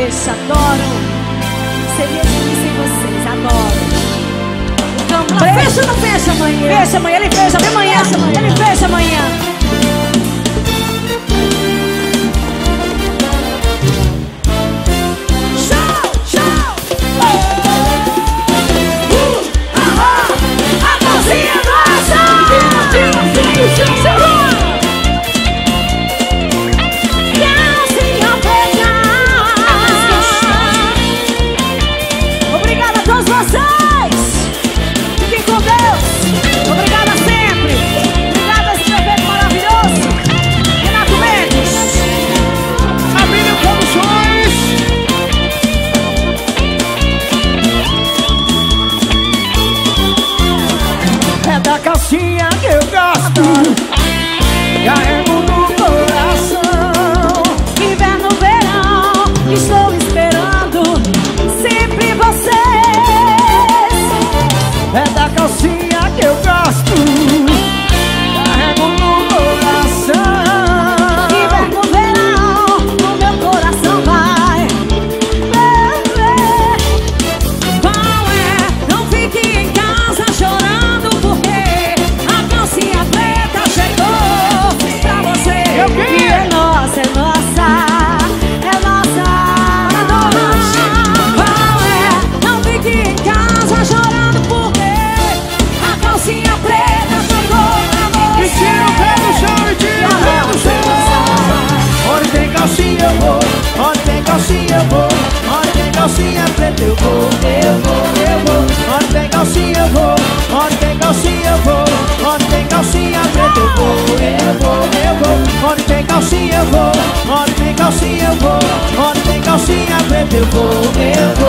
fecha, adoro. Seria difícil sem vocês, adoro. Lá, fecha ou não fecha amanhã? Fecha amanhã, ele fecha amanhã. Fecha amanhã. Ele fecha amanhã. Vocês. Fiquem com Deus. Obrigada sempre. Obrigada a esse prefeito maravilhoso. Renato Mendes. Família Produções. É da calcinha vou, eu vou, eu vou. Onde tem calcinha eu vou, onde tem calcinha eu vou, onde tem calcinha preta eu vou, eu vou, eu vou. Onde tem calcinha eu vou, onde tem calcinha eu vou, onde tem calcinha preta eu vou, eu